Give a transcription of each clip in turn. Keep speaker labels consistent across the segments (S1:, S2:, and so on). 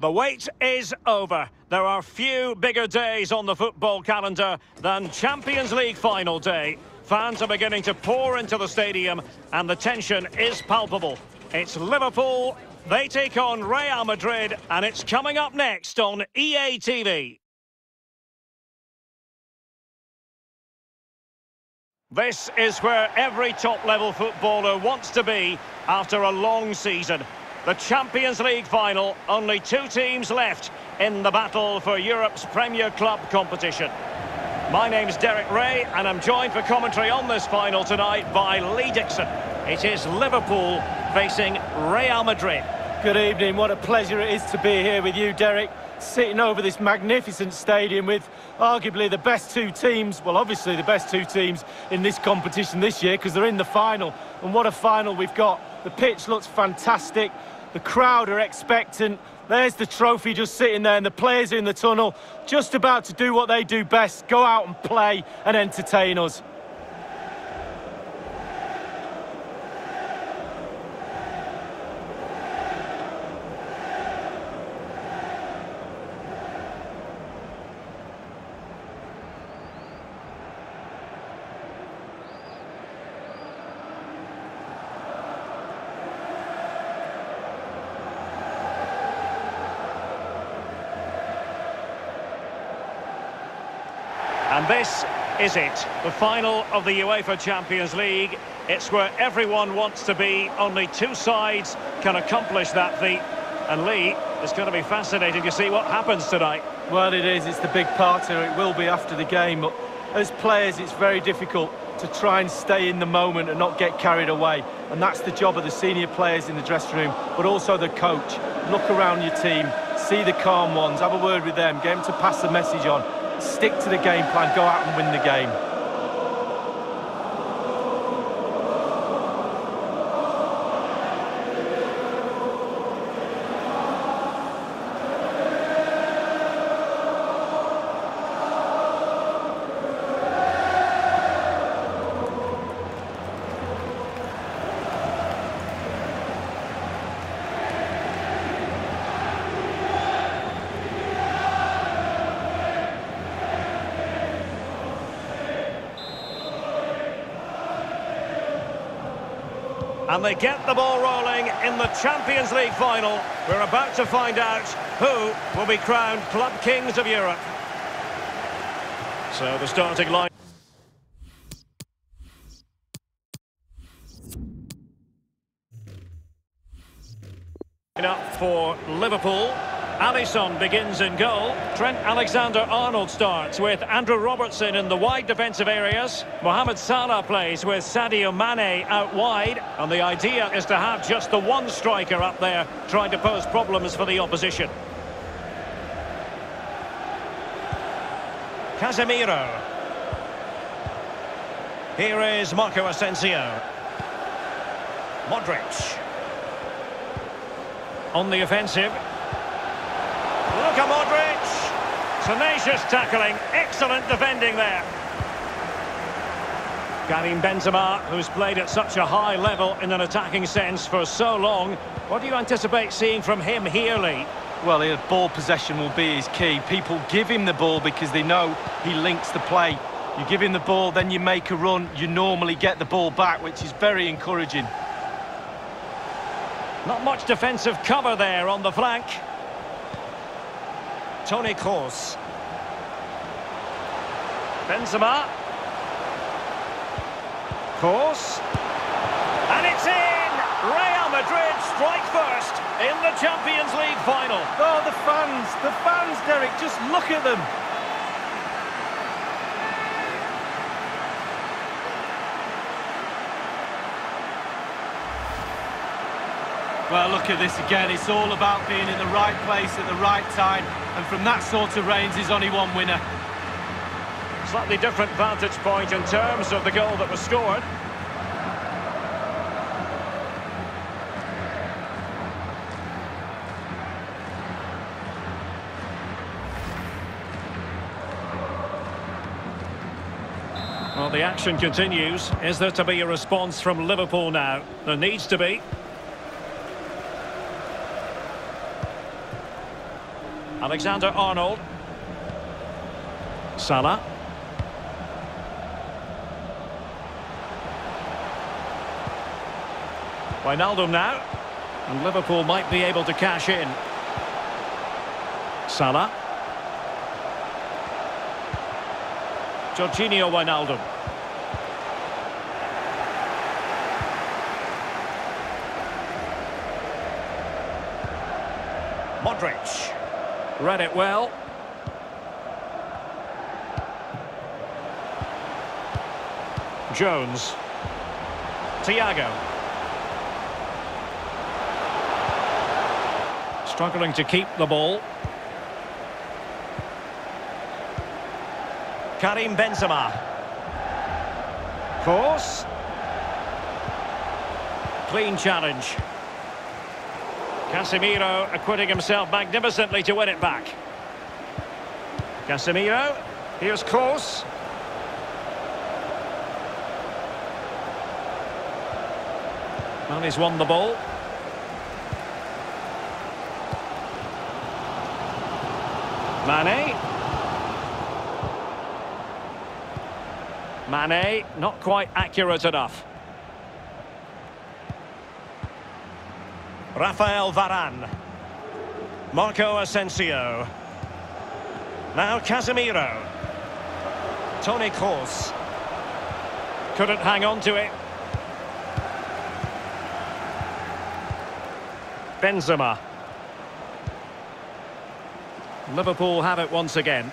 S1: The wait is over. There are few bigger days on the football calendar than Champions League final day. Fans are beginning to pour into the stadium and the tension is palpable. It's Liverpool, they take on Real Madrid and it's coming up next on EA TV. This is where every top-level footballer wants to be after a long season. The Champions League final, only two teams left in the battle for Europe's Premier Club competition. My name's Derek Ray, and I'm joined for commentary on this final tonight by Lee Dixon. It is Liverpool facing Real Madrid.
S2: Good evening, what a pleasure it is to be here with you, Derek sitting over this magnificent stadium with arguably the best two teams, well, obviously the best two teams in this competition this year because they're in the final. And what a final we've got. The pitch looks fantastic. The crowd are expectant. There's the trophy just sitting there and the players in the tunnel just about to do what they do best, go out and play and entertain us.
S1: And this is it, the final of the UEFA Champions League. It's where everyone wants to be. Only two sides can accomplish that feat. And Lee, it's going to be fascinating to see what happens tonight.
S2: Well, it is. It's the big part, it will be after the game. But as players, it's very difficult to try and stay in the moment and not get carried away. And that's the job of the senior players in the dressing room, but also the coach. Look around your team, see the calm ones, have a word with them, get them to pass the message on stick to the game plan, go out and win the game.
S1: And they get the ball rolling in the Champions League final. We're about to find out who will be crowned Club Kings of Europe. So the starting line. Up for Liverpool. Alisson begins in goal. Trent Alexander-Arnold starts with Andrew Robertson in the wide defensive areas. Mohamed Salah plays with Sadio Mane out wide. And the idea is to have just the one striker up there trying to pose problems for the opposition. Casemiro. Here is Marco Asensio. Modric. On the offensive. Luka Modric. Tenacious tackling. Excellent defending there. Karim Benzema, who's played at such a high level in an attacking sense for so long. What do you anticipate seeing from him here, Lee?
S2: Well, his ball possession will be his key. People give him the ball because they know he links the play. You give him the ball, then you make a run, you normally get the ball back, which is very encouraging.
S1: Not much defensive cover there on the flank. Toni Kroos. Benzema. Kroos. And it's in! Real Madrid strike first in the Champions League final.
S2: Oh, the fans, the fans, Derek, just look at them. Well, look at this again. It's all about being in the right place at the right time. And from that sort of range, there's only one winner.
S1: Slightly different vantage point in terms of the goal that was scored. Well, the action continues. Is there to be a response from Liverpool now? There needs to be. Alexander Arnold. Salah. Wijnaldum now. And Liverpool might be able to cash in. Salah. Georginio Wijnaldum. Modric. Read it well. Jones. Thiago. Struggling to keep the ball. Karim Benzema. Kroos. Clean challenge. Casemiro acquitting himself magnificently to win it back. Casemiro. Here's Kroos. Well, he's won the ball. Mane. Mane, not quite accurate enough. Rafael Varane. Marco Asensio. Now Casemiro. Toni Kroos. Couldn't hang on to it. Benzema. Liverpool have it once again.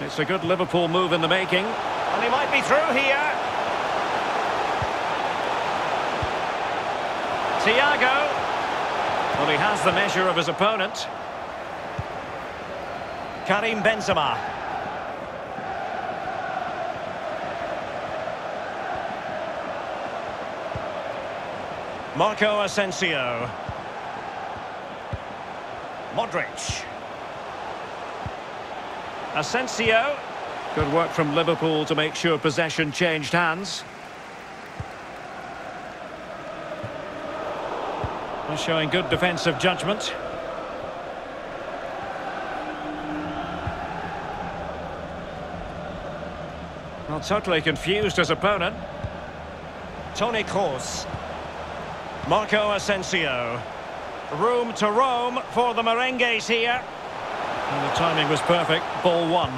S1: It's a good Liverpool move in the making. And he might be through here. Thiago. Well, he has the measure of his opponent. Karim Benzema. Marco Asensio. Modric. Asensio. Good work from Liverpool to make sure possession changed hands. They're showing good defensive judgment. Well, totally confused his opponent. Toni Kroos. Marco Asensio. Room to roam for the Merengues here. And the timing was perfect. Ball one.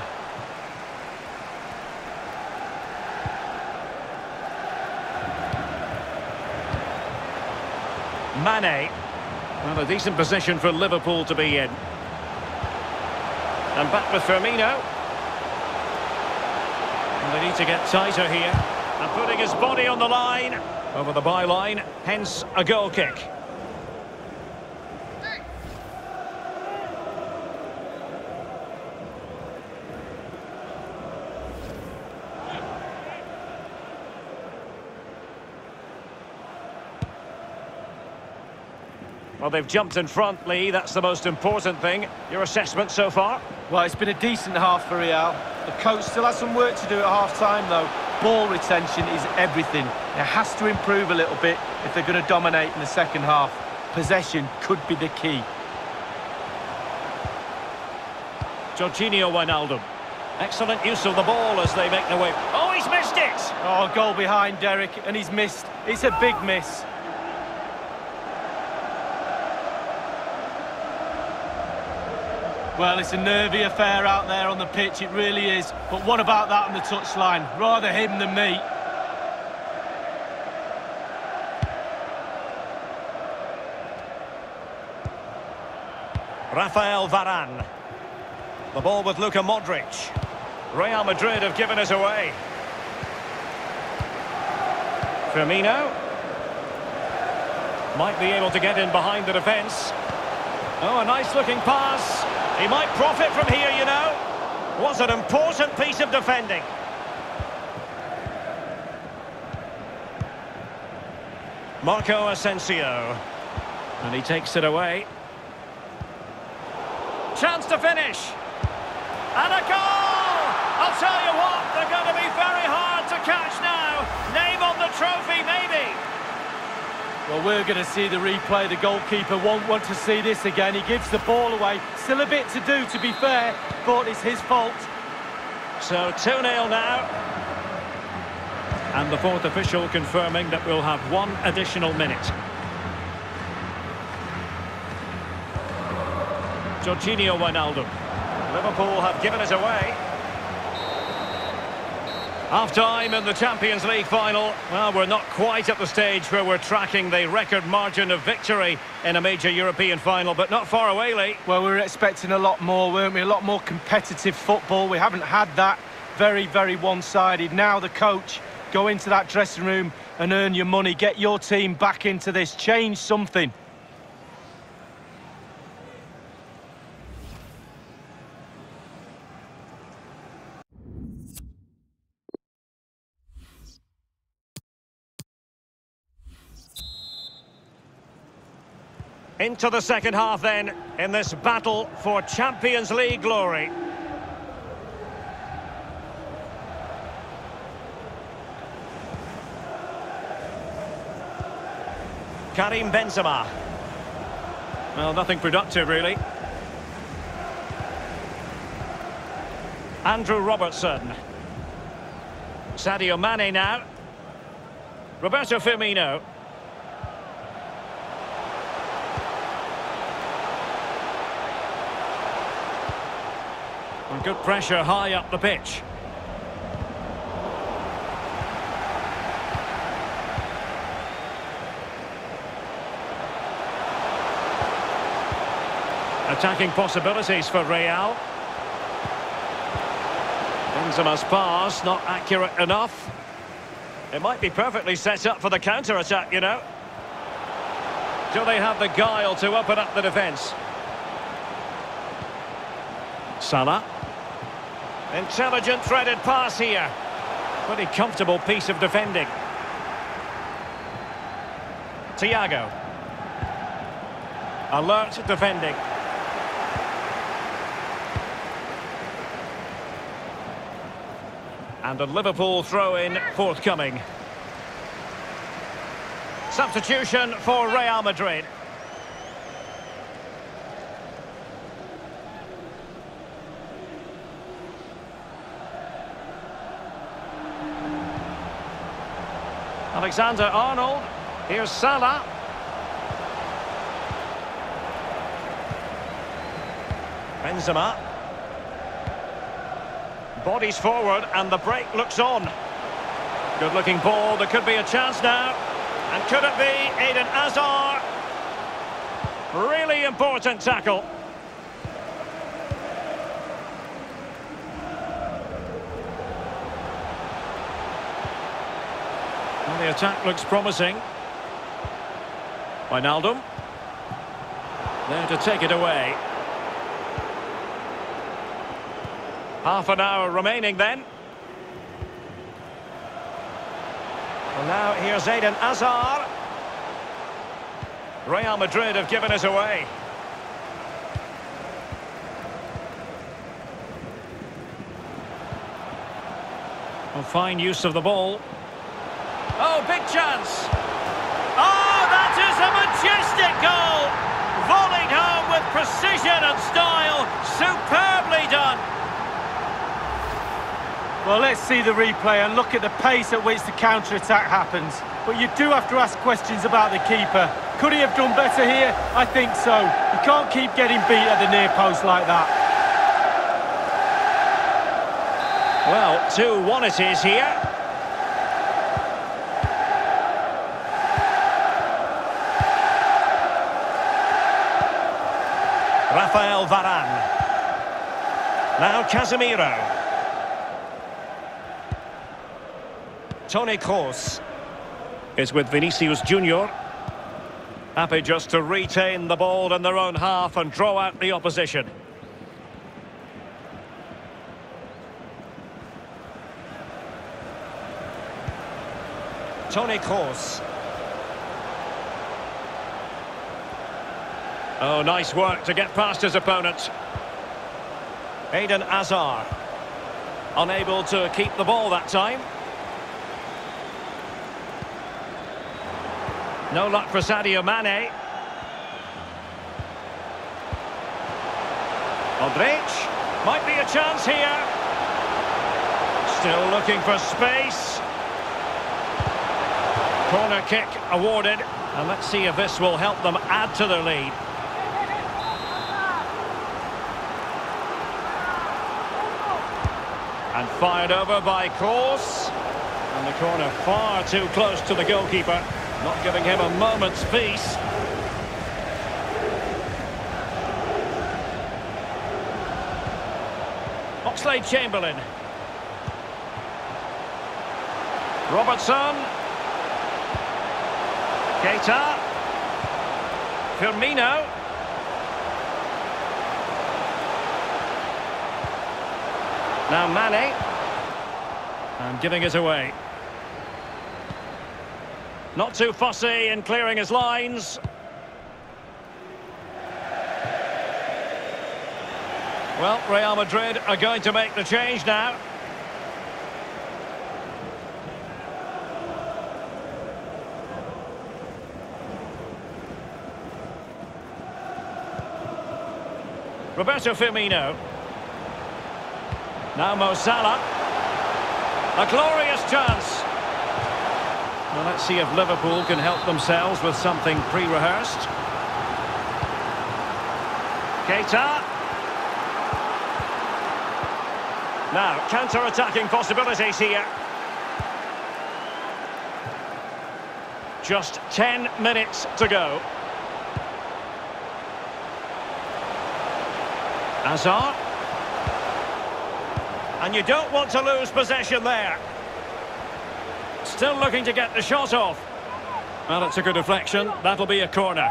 S1: Mane. Well, a decent position for Liverpool to be in. And back with Firmino. And they need to get tighter here. And putting his body on the line. Over the byline, hence a goal kick. Well, they've jumped in front, Lee. That's the most important thing. Your assessment so far?
S2: Well, it's been a decent half for Real. The coach still has some work to do at half-time, though. Ball retention is everything. It has to improve a little bit if they're going to dominate in the second half. Possession could be the key.
S1: Georginio Wijnaldum. Excellent use of the ball as they make their way. Oh, he's missed it!
S2: Oh, goal behind Derek, and he's missed. It's a big miss. Well, it's a nervy affair out there on the pitch, it really is. But what about that on the touchline? Rather him than me.
S1: Rafael Varane. The ball with Luka Modric. Real Madrid have given us away. Firmino. Might be able to get in behind the defence. Oh, a nice-looking pass. He might profit from here, you know. Was an important piece of defending. Marco Asensio. And he takes it away. Chance to finish. And a goal! I'll tell you what, they're going to be very hard to catch now. Name on the trophy, maybe.
S2: Well, we're going to see the replay. The goalkeeper won't want to see this again. He gives the ball away. Still a bit to do, to be fair, but it's his fault.
S1: So 2-0 now. And the fourth official confirming that we'll have one additional minute. Georginio Wijnaldum. Liverpool have given it away. Half-time in the Champions League final. Well, we're not quite at the stage where we're tracking the record margin of victory in a major European final, but not far away, Lee.
S2: Well, we were expecting a lot more, weren't we? A lot more competitive football. We haven't had that. Very, very one-sided. Now the coach, go into that dressing room and earn your money. Get your team back into this. Change something.
S1: Into the second half then, in this battle for Champions League glory. Karim Benzema. Well, nothing productive, really. Andrew Robertson. Sadio Mane now. Roberto Firmino. Good pressure high up the pitch. Attacking possibilities for Real. Benzema's pass, not accurate enough. It might be perfectly set up for the counter-attack, you know. Do they have the guile to open up the defence? Salah. Intelligent threaded pass here. Pretty comfortable piece of defending. Thiago. Alert defending. And a Liverpool throw-in forthcoming. Substitution for Real Madrid. Alexander Arnold. Here's Salah. Benzema. Bodies forward and the break looks on. Good looking ball. There could be a chance now. And could it be Eden Hazard? Really important tackle. The attack looks promising. Wijnaldum. There to take it away. Half an hour remaining then. Well, now here's Eden Hazard. Real Madrid have given it away. A fine use of the ball. Oh, big chance. Oh, that is a majestic goal. Volleyed home with precision and style. Superbly done.
S2: Well, let's see the replay and look at the pace at which the counter-attack happens. But you do have to ask questions about the keeper. Could he have done better here? I think so. You can't keep getting beat at the near post like that.
S1: Well, 2-1 it is here. Rafael Varane. Now Casemiro. Toni Kroos is with Vinicius Junior. Happy just to retain the ball in their own half and draw out the opposition. Toni Kroos. Oh, nice work to get past his opponent. Eden Hazard. Unable to keep the ball that time. No luck for Sadio Mane. Modric. Might be a chance here. Still looking for space. Corner kick awarded. And let's see if this will help them add to their lead. And fired over by Kroos. And the corner far too close to the goalkeeper. Not giving him a moment's peace. Oxlade-Chamberlain. Robertson. Keita. Firmino. Now Mane. And giving it away. Not too fussy in clearing his lines. Well, Real Madrid are going to make the change now. Roberto Firmino. Now Mo Salah. A glorious chance. Well, let's see if Liverpool can help themselves with something pre-rehearsed. Keita. Now, counter-attacking possibilities here. Just 10 minutes to go. Hazard. And you don't want to lose possession there. Still looking to get the shot off. Well, it's a good deflection. That'll be a corner.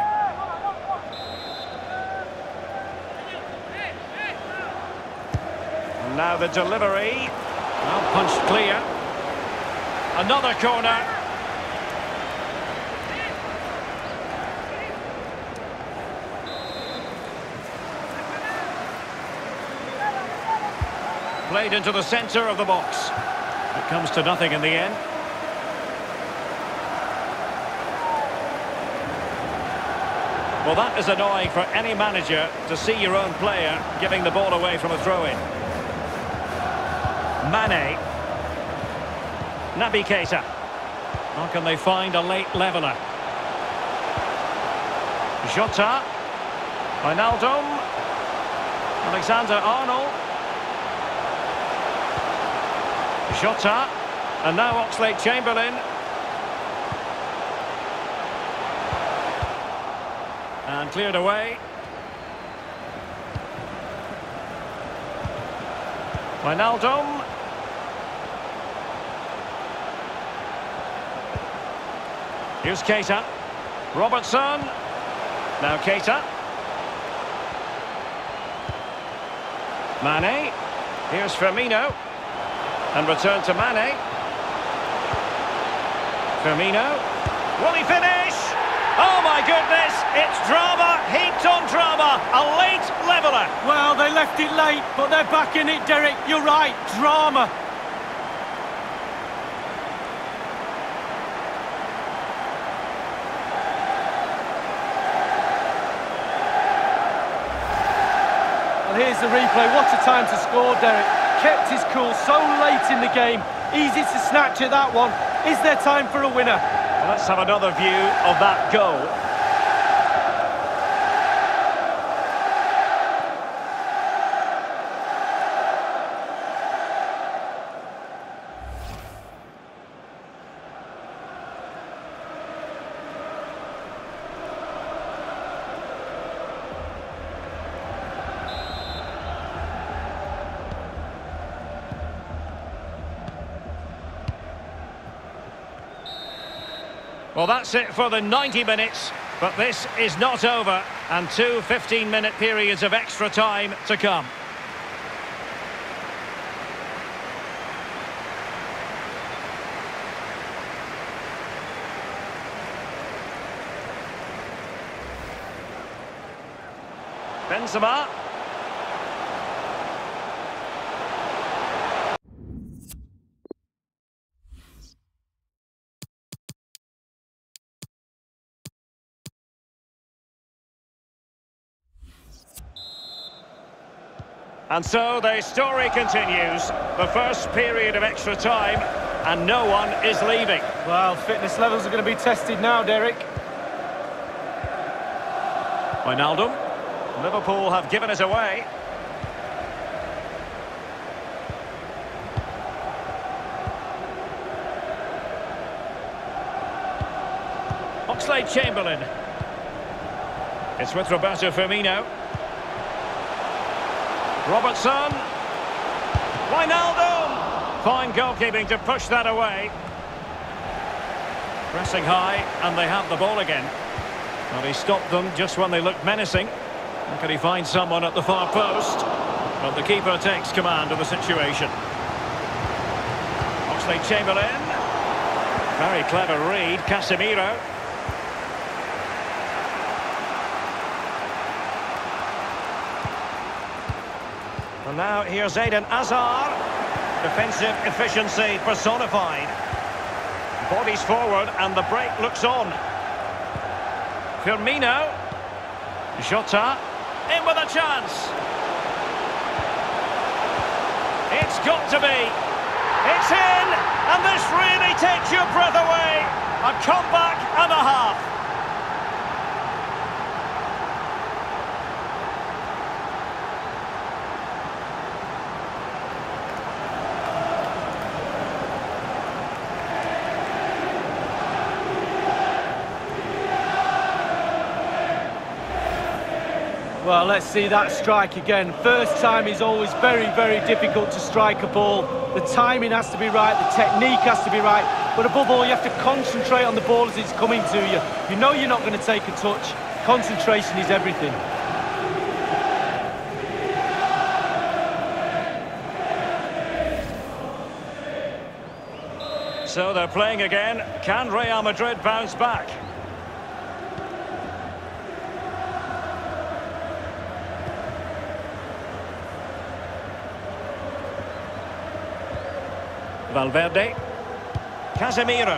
S1: And now the delivery. Well, punched clear. Another corner. Played into the centre of the box. It comes to nothing in the end. Well, that is annoying for any manager to see your own player giving the ball away from a throw-in. Mane. Naby Keita. How can they find a late leveller? Jota. Wijnaldum. Alexander-Arnold. Jota. And now Oxlade-Chamberlain. And cleared away. Wijnaldum. Here's Keita. Robertson. Now Keita. Mane. Here's Firmino. And return to Mane. Firmino. Will he finish? Oh my goodness, it's drama, heaped on drama, a late leveller.
S2: Well, they left it late, but they're back in it, Derek. You're right, drama. And here's the replay. What a time to score, Derek kept his cool so late in the game. Easy to snatch at that one. Is there time for a winner?
S1: Let's have another view of that goal. Well, that's it for the 90 minutes, but this is not over, and two 15-minute periods of extra time to come. Benzema. And so the story continues. The first period of extra time, and no one is leaving.
S2: Well, fitness levels are going to be tested now, Derek.
S1: Wijnaldum. Liverpool have given it away. Oxlade-Chamberlain. It's with Roberto Firmino. Robertson. Wijnaldum! Fine goalkeeping to push that away. Pressing high, and they have the ball again. Well, he stopped them just when they looked menacing. Can he find someone at the far post? But the keeper takes command of the situation. Oxley Chamberlain. Very clever read, Casemiro. And now here's Eden Hazard. Defensive efficiency personified. Bodies forward and the break looks on. Firmino. Jota. In with a chance. It's got to be. It's in. And this really takes your breath away. A comeback and a half.
S2: Well, let's see that strike again. First time is always very, very difficult to strike a ball. The timing has to be right, the technique has to be right, but above all, you have to concentrate on the ball as it's coming to you. You know you're not going to take a touch. Concentration is everything.
S1: So they're playing again. Can Real Madrid bounce back? Valverde. Casemiro.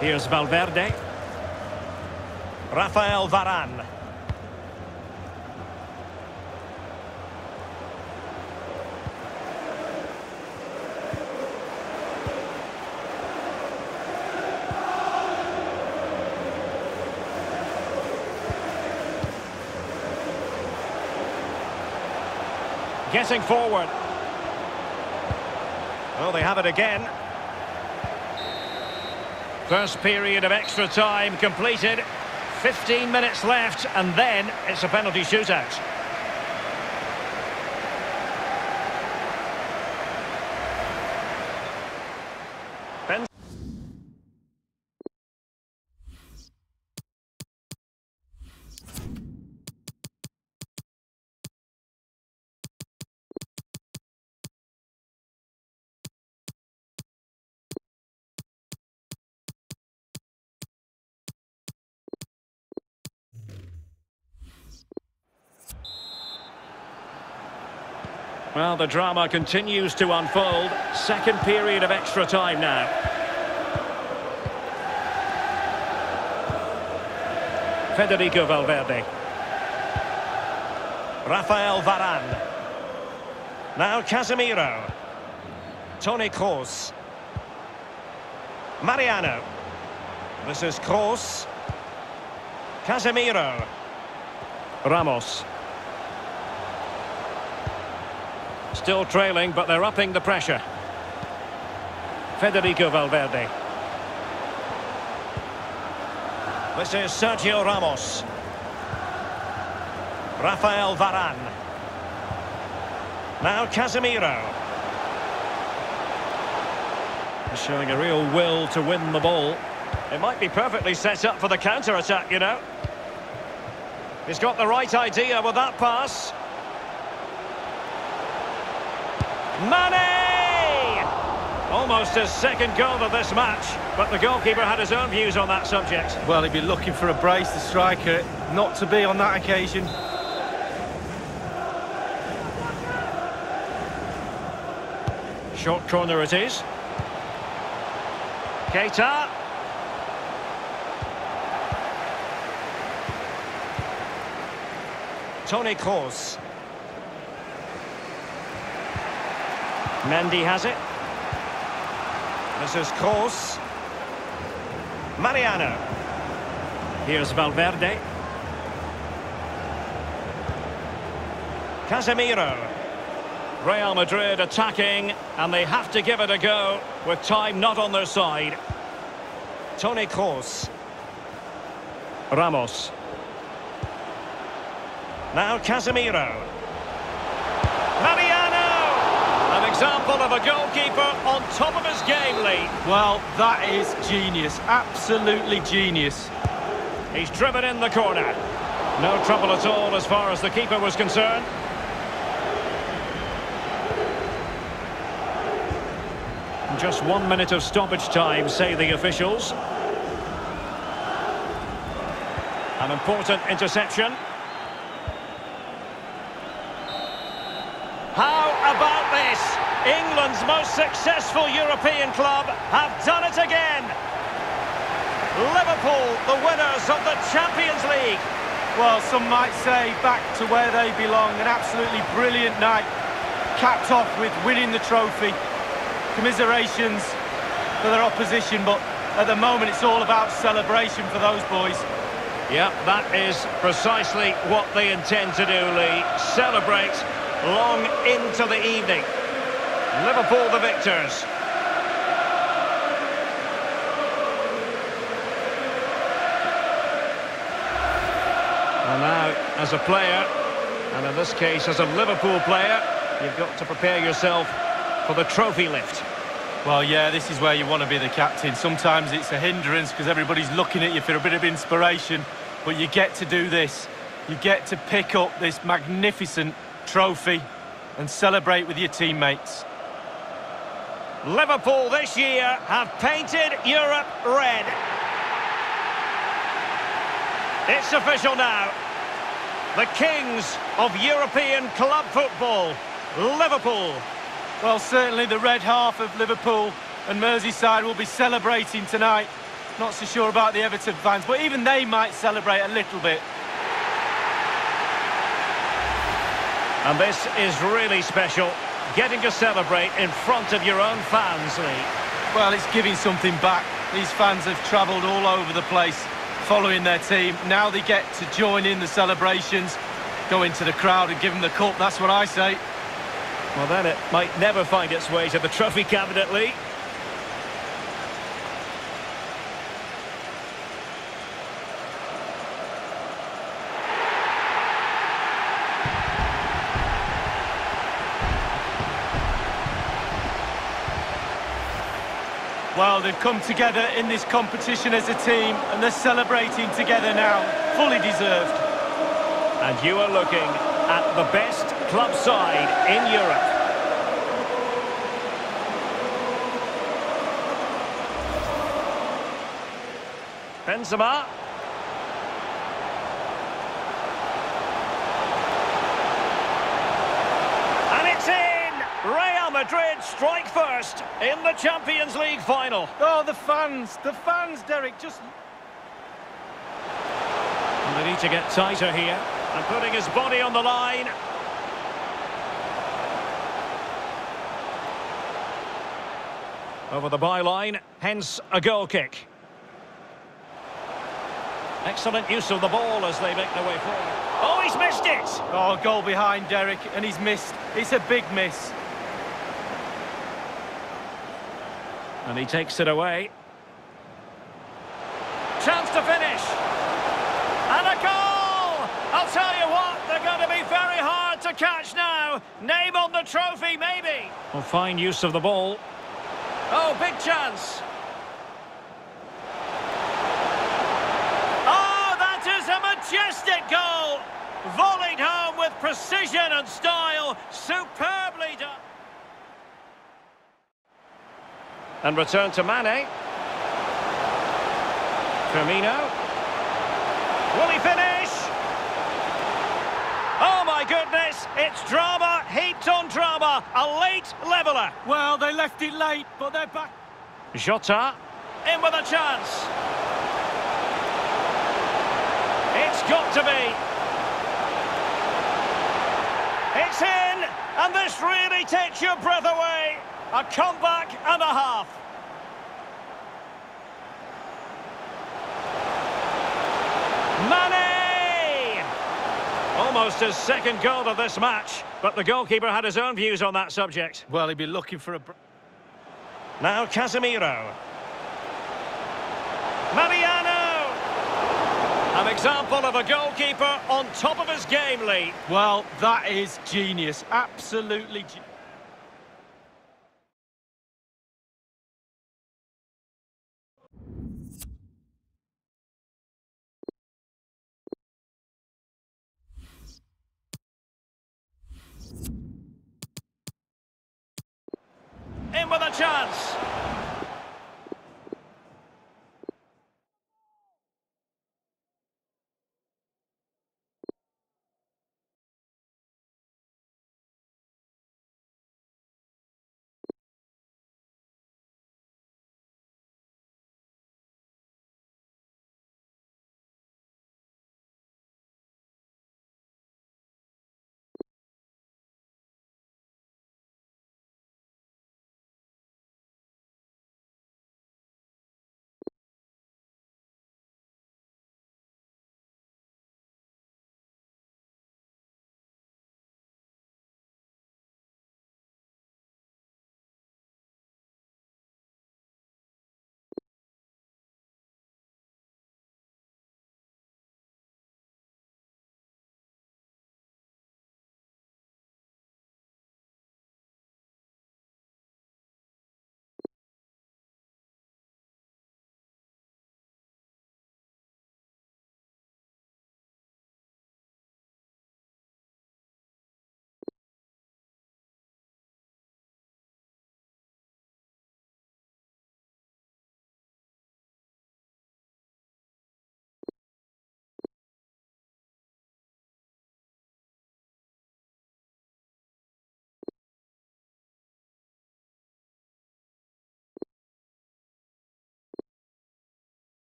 S1: Here's Valverde. Rafael Varane. Getting forward. Well, they have it again. First period of extra time completed. 15 minutes left, and then it's a penalty shootout. Well, the drama continues to unfold. Second period of extra time now. Federico Valverde. Rafael Varane. Now Casemiro. Toni Kroos. Mariano. This is Kroos. Casemiro. Ramos. Still trailing, but they're upping the pressure. Federico Valverde. This is Sergio Ramos. Rafael Varane. Now Casemiro. Showing a real will to win the ball. It might be perfectly set up for the counter-attack, you know. He's got the right idea with that pass. Mane! Almost his second goal of this match, but the goalkeeper had his own views on that subject.
S2: Well, he'd be looking for a brace, the striker, not to be on that occasion.
S1: Short corner it is. Keita. Toni Kroos. Mendy has it. This is Kroos. Mariano. Here's Valverde. Casemiro. Real Madrid attacking, and they have to give it a go with time not on their side. Toni Kroos. Ramos. Now Casemiro. Mariano! An example of a goalkeeper on top of his game, Lee.
S2: Well, that is genius. Absolutely genius.
S1: He's driven in the corner. No trouble at all as far as the keeper was concerned. Just one minute of stoppage time, say the officials. An important interception. How about this? England's most successful European club have done it again. Liverpool, the winners of the Champions League.
S2: Well, some might say back to where they belong. An absolutely brilliant night. Capped off with winning the trophy commiserations for their opposition, but at the moment it's all about celebration for those boys.
S1: Yeah, that is precisely what they intend to do, Lee. Celebrate long into the evening. Liverpool the victors. And now, as a player, and in this case as a Liverpool player, you've got to prepare yourself for the trophy lift.
S2: Well, yeah, this is where you want to be the captain. Sometimes it's a hindrance because everybody's looking at you for a bit of inspiration, but you get to do this. You get to pick up this magnificent trophy and celebrate with your teammates.
S1: Liverpool this year have painted Europe red. It's official now. The kings of European club football, Liverpool.
S2: Well, certainly the red half of Liverpool and Merseyside will be celebrating tonight. Not so sure about the Everton fans, but even they might celebrate a little bit.
S1: And this is really special, getting to celebrate in front of your own fans, Lee.
S2: Well, it's giving something back. These fans have travelled all over the place following their team. Now they get to join in the celebrations, go into the crowd and give them the cup. That's what I say.
S1: Well, then it might never find its way to the trophy cabinet, Lee.
S2: Well, they've come together in this competition as a team, and they're celebrating together now. Fully deserved.
S1: And you are looking at the best club side in Europe. Benzema. And it's in! Real Madrid strike first in the Champions League final.
S2: Oh, the fans, the fans, Derek, just...
S1: And they need to get tighter here. And putting his body on the line. Over the byline, hence a goal kick. Excellent use of the ball as they make their way forward. Oh, he's missed it!
S2: Oh, goal behind Derek, and he's missed. It's a big miss.
S1: And he takes it away. Chance to finish. And a goal! I'll tell you what, they're going to be very hard to catch now. Name on the trophy, maybe. Well, fine use of the ball. Oh, big chance. Oh, that is a majestic goal. Volleyed home with precision and style. Superbly done. And return to Mane. Firmino. Will he finish? Oh my goodness, it's drama heaped on drama. A late leveller.
S2: Well, they left it late, but they're back.
S1: Jota in with a chance. It's got to be. It's in. And this really takes your breath away. A comeback and a half. Mane! Almost his second goal of this match, but the goalkeeper had his own views on that subject.
S2: Well, he'd be looking for a...
S1: Now Casemiro. Mariano! An example of a goalkeeper on top of his game, Lee.
S2: Well, that is genius. Absolutely genius.
S1: In with a chance.